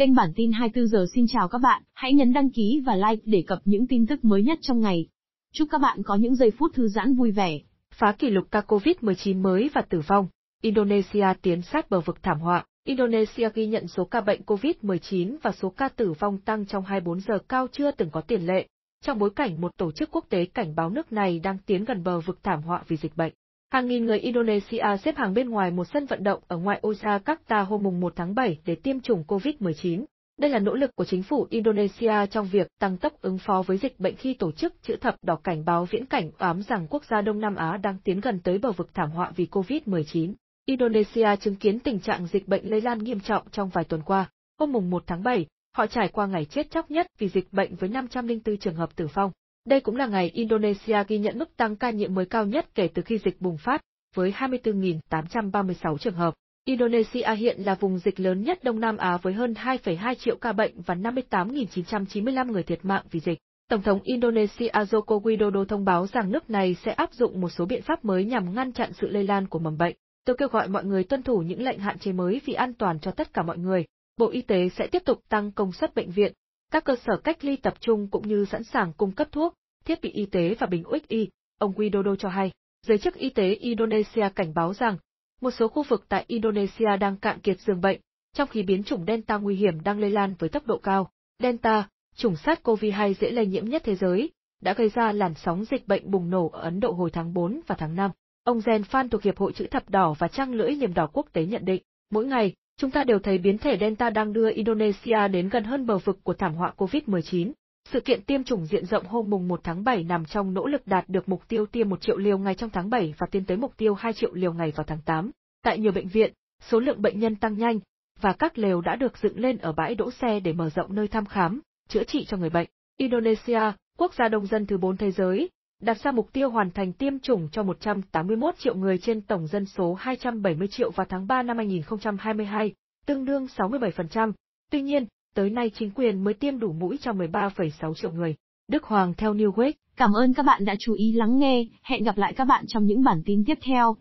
Kênh bản tin 24 giờ xin chào các bạn, hãy nhấn đăng ký và like để cập những tin tức mới nhất trong ngày. Chúc các bạn có những giây phút thư giãn vui vẻ. Phá kỷ lục ca Covid-19 mới và tử vong. Indonesia tiến sát bờ vực thảm họa. Indonesia ghi nhận số ca bệnh COVID-19 và số ca tử vong tăng trong 24 giờ cao chưa từng có tiền lệ, trong bối cảnh một tổ chức quốc tế cảnh báo nước này đang tiến gần bờ vực thảm họa vì dịch bệnh. Hàng nghìn người Indonesia xếp hàng bên ngoài một sân vận động ở ngoại ô Jakarta hôm 1 tháng 7 để tiêm chủng COVID-19. Đây là nỗ lực của chính phủ Indonesia trong việc tăng tốc ứng phó với dịch bệnh khi tổ chức chữ thập đỏ cảnh báo viễn cảnh ám rằng quốc gia Đông Nam Á đang tiến gần tới bờ vực thảm họa vì COVID-19. Indonesia chứng kiến tình trạng dịch bệnh lây lan nghiêm trọng trong vài tuần qua. Hôm 1 tháng 7, họ trải qua ngày chết chóc nhất vì dịch bệnh với 504 trường hợp tử vong. Đây cũng là ngày Indonesia ghi nhận mức tăng ca nhiễm mới cao nhất kể từ khi dịch bùng phát, với 24.836 trường hợp. Indonesia hiện là vùng dịch lớn nhất Đông Nam Á với hơn 2,2 triệu ca bệnh và 58.995 người thiệt mạng vì dịch. Tổng thống Indonesia Joko Widodo thông báo rằng nước này sẽ áp dụng một số biện pháp mới nhằm ngăn chặn sự lây lan của mầm bệnh. Tôi kêu gọi mọi người tuân thủ những lệnh hạn chế mới vì an toàn cho tất cả mọi người. Bộ Y tế sẽ tiếp tục tăng công suất bệnh viện, các cơ sở cách ly tập trung cũng như sẵn sàng cung cấp thuốc, thiết bị y tế và bình ích y, ông Widodo cho hay. Giới chức y tế Indonesia cảnh báo rằng, một số khu vực tại Indonesia đang cạn kiệt giường bệnh, trong khi biến chủng Delta nguy hiểm đang lây lan với tốc độ cao. Delta, chủng SARS-CoV-2 dễ lây nhiễm nhất thế giới, đã gây ra làn sóng dịch bệnh bùng nổ ở Ấn Độ hồi tháng 4 và tháng 5. Ông Gen Phan thuộc Hiệp hội Chữ Thập Đỏ và Trăng Lưỡi Liềm Đỏ Quốc tế nhận định, mỗi ngày, chúng ta đều thấy biến thể Delta đang đưa Indonesia đến gần hơn bờ vực của thảm họa COVID-19. Sự kiện tiêm chủng diện rộng hôm mùng 1 tháng 7 nằm trong nỗ lực đạt được mục tiêu tiêm 1 triệu liều ngày trong tháng 7 và tiến tới mục tiêu 2 triệu liều ngày vào tháng 8. Tại nhiều bệnh viện, số lượng bệnh nhân tăng nhanh, và các lều đã được dựng lên ở bãi đỗ xe để mở rộng nơi thăm khám, chữa trị cho người bệnh. Indonesia, quốc gia đông dân thứ 4 thế giới, đặt ra mục tiêu hoàn thành tiêm chủng cho 181 triệu người trên tổng dân số 270 triệu vào tháng 3 năm 2022, tương đương 67%. Tuy nhiên, tới nay chính quyền mới tiêm đủ mũi cho 13,6 triệu người. Đức Hoàng theo New Week. Cảm ơn các bạn đã chú ý lắng nghe, hẹn gặp lại các bạn trong những bản tin tiếp theo.